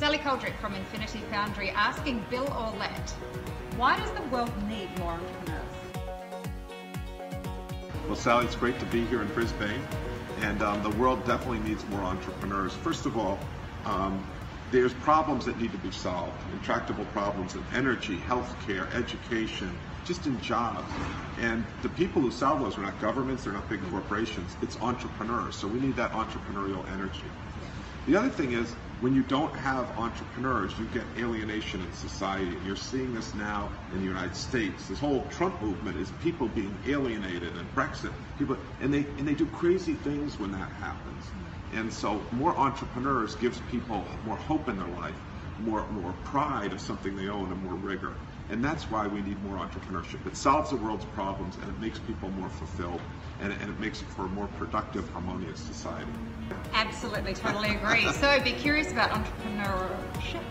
Sally Coldrick from Infinity Foundry asking Bill Aulet, why does the world need more entrepreneurs? Well, Sally, it's great to be here in Brisbane, and um, the world definitely needs more entrepreneurs. First of all, um, there's problems that need to be solved, intractable problems in energy, healthcare, education, just in jobs. And the people who solve those are not governments, they're not big corporations, it's entrepreneurs. So we need that entrepreneurial energy. The other thing is, when you don't have entrepreneurs, you get alienation in society. And you're seeing this now in the United States. This whole Trump movement is people being alienated and Brexit. People and they and they do crazy things when that happens. And so more entrepreneurs gives people more hope in their life, more more pride of something they own and more rigor. And that's why we need more entrepreneurship. It solves the world's problems and it makes people more fulfilled and, and it makes it for a more productive, harmonious society. Absolutely, totally agree. so be curious about entrepreneurship